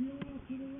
Hello, hello.